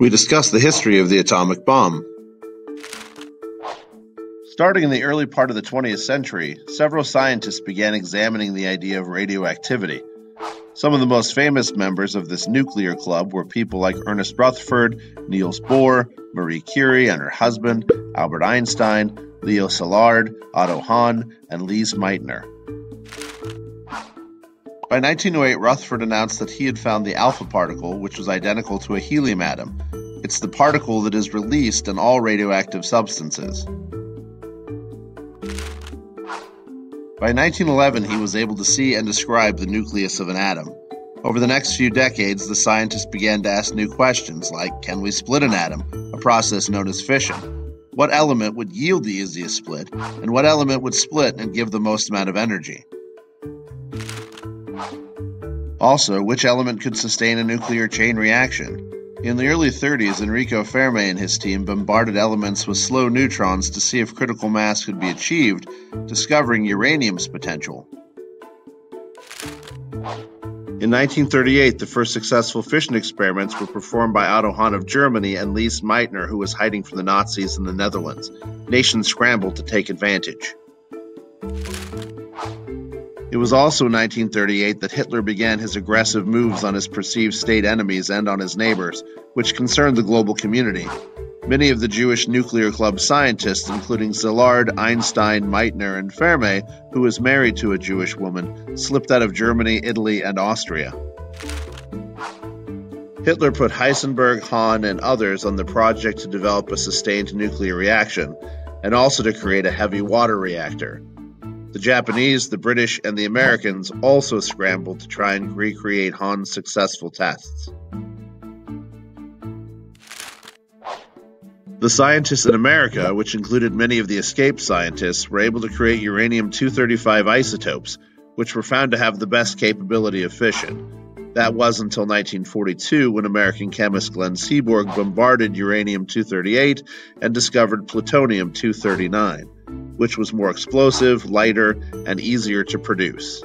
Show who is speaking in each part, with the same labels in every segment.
Speaker 1: we discuss the history of the atomic bomb. Starting in the early part of the 20th century, several scientists began examining the idea of radioactivity. Some of the most famous members of this nuclear club were people like Ernest Rutherford, Niels Bohr, Marie Curie and her husband, Albert Einstein, Leo Szilard, Otto Hahn, and Lise Meitner. By 1908, Rutherford announced that he had found the alpha particle, which was identical to a helium atom. It's the particle that is released in all radioactive substances. By 1911, he was able to see and describe the nucleus of an atom. Over the next few decades, the scientists began to ask new questions like can we split an atom, a process known as fission? What element would yield the easiest split, and what element would split and give the most amount of energy? Also, which element could sustain a nuclear chain reaction? In the early 30s, Enrico Fermi and his team bombarded elements with slow neutrons to see if critical mass could be achieved, discovering uranium's potential. In 1938, the first successful fission experiments were performed by Otto Hahn of Germany and Lise Meitner, who was hiding from the Nazis in the Netherlands. Nations scrambled to take advantage. It was also in 1938 that Hitler began his aggressive moves on his perceived state enemies and on his neighbors, which concerned the global community. Many of the Jewish nuclear club scientists, including Szilard, Einstein, Meitner, and Fermi, who was married to a Jewish woman, slipped out of Germany, Italy, and Austria. Hitler put Heisenberg, Hahn, and others on the project to develop a sustained nuclear reaction, and also to create a heavy water reactor. The Japanese, the British, and the Americans also scrambled to try and recreate Hahn's successful tests. The scientists in America, which included many of the escaped scientists, were able to create uranium 235 isotopes, which were found to have the best capability of fission. That was until 1942 when American chemist Glenn Seaborg bombarded uranium 238 and discovered plutonium 239 which was more explosive, lighter, and easier to produce.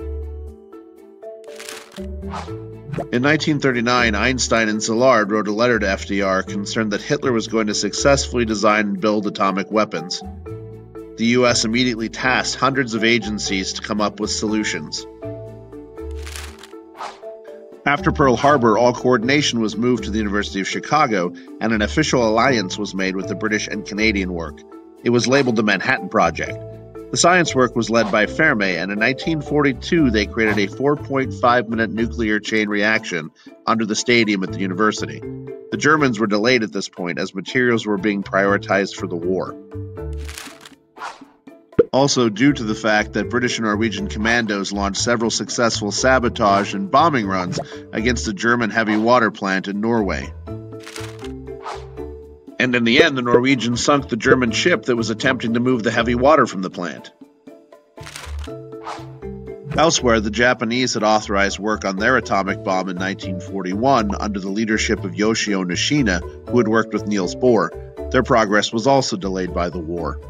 Speaker 1: In 1939, Einstein and Szilard wrote a letter to FDR concerned that Hitler was going to successfully design and build atomic weapons. The US immediately tasked hundreds of agencies to come up with solutions. After Pearl Harbor, all coordination was moved to the University of Chicago, and an official alliance was made with the British and Canadian work. It was labeled the Manhattan Project. The science work was led by Fermi, and in 1942 they created a 4.5 minute nuclear chain reaction under the stadium at the university. The Germans were delayed at this point as materials were being prioritized for the war. Also, due to the fact that British and Norwegian commandos launched several successful sabotage and bombing runs against the German heavy water plant in Norway and in the end, the Norwegians sunk the German ship that was attempting to move the heavy water from the plant. Elsewhere, the Japanese had authorized work on their atomic bomb in 1941 under the leadership of Yoshio Nishina, who had worked with Niels Bohr. Their progress was also delayed by the war.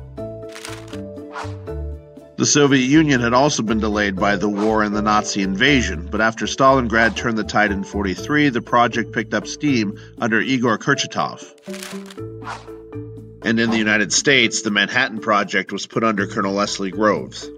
Speaker 1: The Soviet Union had also been delayed by the war and the Nazi invasion, but after Stalingrad turned the tide in 43, the project picked up steam under Igor Kurchatov. And in the United States, the Manhattan Project was put under Colonel Leslie Groves.